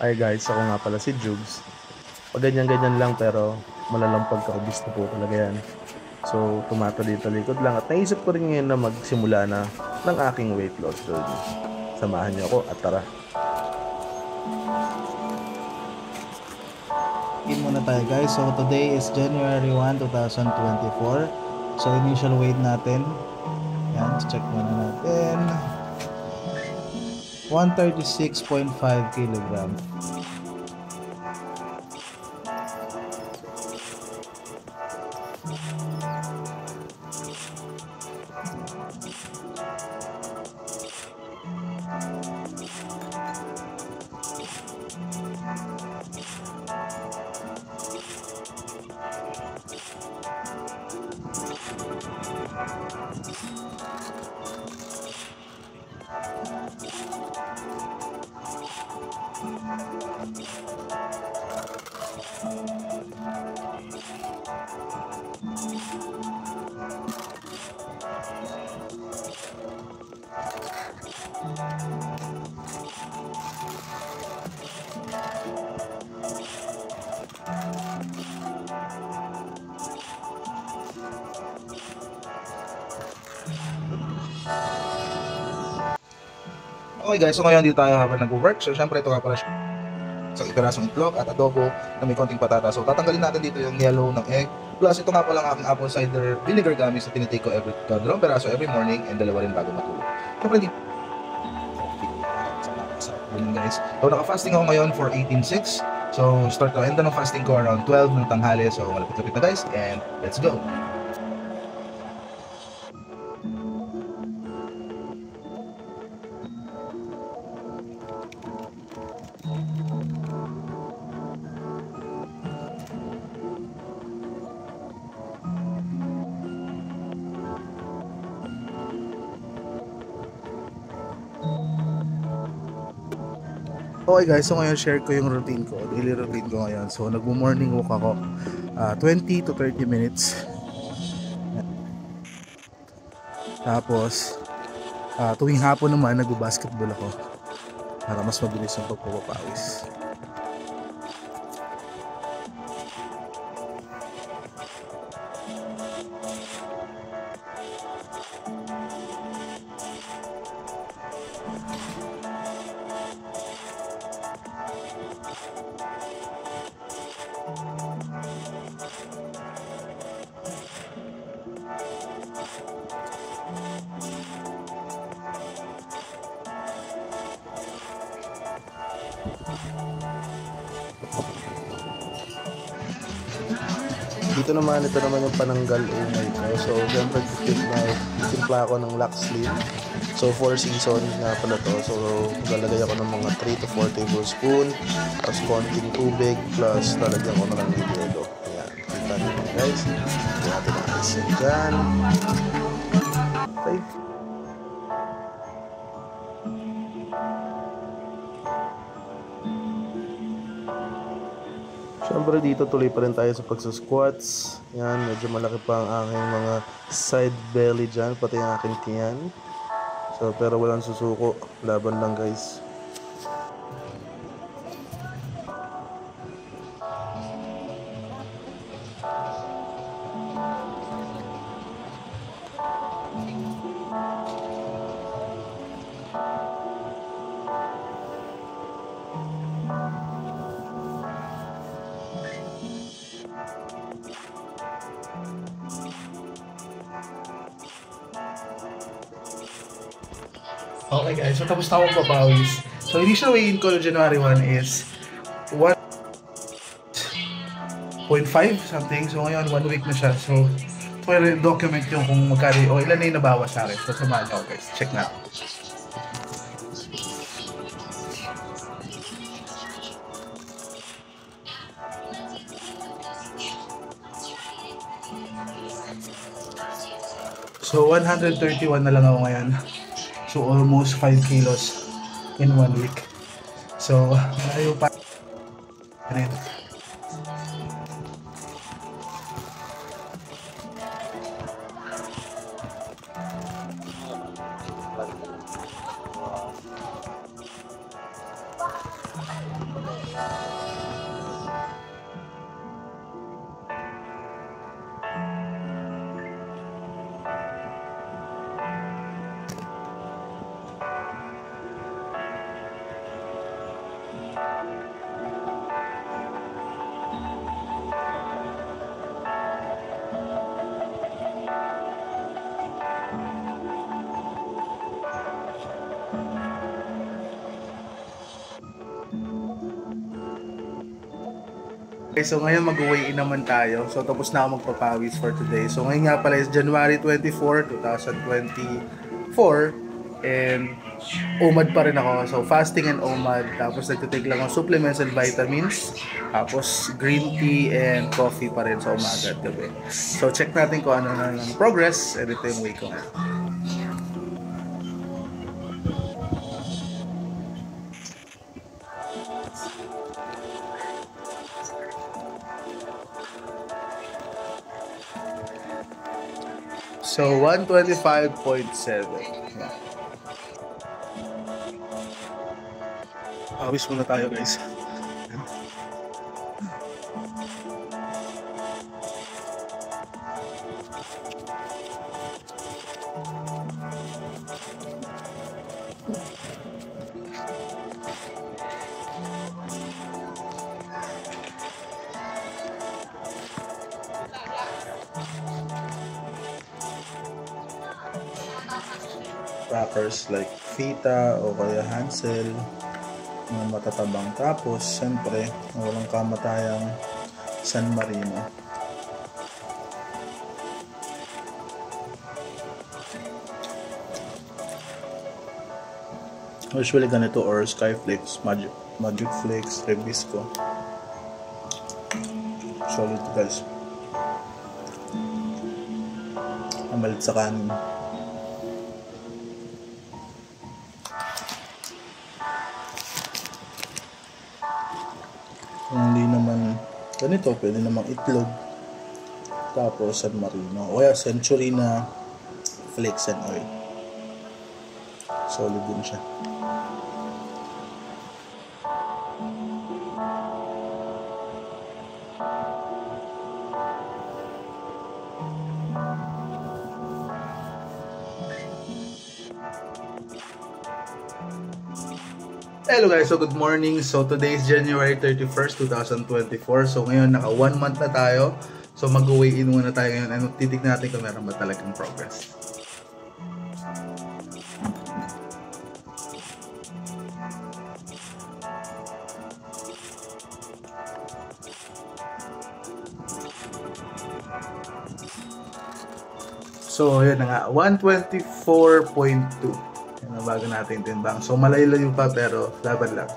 Ay guys, ako nga pala si Jugs. Pag ganyan-ganyan lang pero malalampag ka obis na po talaga yan. So, tumatali-talikod lang. At naisip ko rin ngayon na magsimula na ng aking weight loss journey. Samahan niyo ako at tara. In muna tayo guys. So today is January 1, 2024. So initial weight natin. Yan, check muna natin. 136.5 kilogram. Okay guys, so ngayon dito tayo habang nag-work. So syempre ito nga pala siya. Isang iperasong itlog at adobo na may konting patata. So tatanggalin natin dito yung yellow ng egg. Plus ito nga pala ang aking apple cider vinegar gummies na tinitake ko every uh, dalawang peraso every morning and dalawa rin bago matulog. Syempre dito. Yun guys. So naka-fasting ako ngayon for 18.6. So start to end ng fasting ko around 12 ng tanghali. So malapit-lapit na guys and let's go. Okay guys, so ngayon share ko yung routine ko, daily routine ko ngayon. So nagmo-morning walk ako, ah, 20 to 30 minutes. Tapos, ah, tuwing hapon naman, nagbo-basketball ako para mas mabilis yung pagpapawis. Dito naman, ito naman yung pananggal umay ko. So, siyempre, tip na timpla ako ng Lux Slim. So, 4 season nga pala to. So, lalagay ako ng mga 3 to 4 tablespoon. Tapos, konting tubig. Plus, lalagyan ko ng yelo. Ayan. Kita nyo guys. Lagyan natin yan dyan. Okay. Siyempre dito tuloy pa rin tayo sa pagsa-squats. Yan, medyo malaki pa ang aking mga side belly dyan, pati ang aking tiyan. So, pero walang susuko. Laban lang guys. Okay guys, so tapos na akong papawis. So initial weigh-in ko January 1 is 1.5 something. So ngayon, one week na siya. So, pwede document yung kung magkano o ilan na yung nabawas sa akin. So samahan niyo guys. Check na. So 131 na lang ako ngayon. So almost 5 kilos in one week. So malayo pa rin. Okay, so ngayon mag-weigh in naman tayo. So tapos na ako magpapawis for today. So ngayon nga pala is January 24, 2024 and OMAD pa rin ako. So fasting and OMAD. Tapos nagtitake lang ng supplements and vitamins. Tapos green tea and coffee pa rin sa umaga at gabi. So check natin kung ano na ng progress. And ito yung weigh ko. So 125.7. Yeah. Pawis muna tayo guys. Wrappers like Fita o kaya Hansel mga matatabang. Tapos, siyempre, ang walang kamatayang San Marino. Usually ganito or Skyflakes, Magic, Magic Flakes, Rebisco. Solid guys. Amalit sa kanin. Kung hindi naman ganito, pwede namang itlog. Tapos San Marino. O kaya Century na flakes and oil. Solid din siya. Hello guys, so good morning. So today is January 31st, 2024. So ngayon naka one month na tayo. So mag-weigh in muna tayo ngayon and titignan natin kung meron ba talagang progress. So, yun na nga. 124.2. Bago natin timbang. So, malayo pa pero laban lang.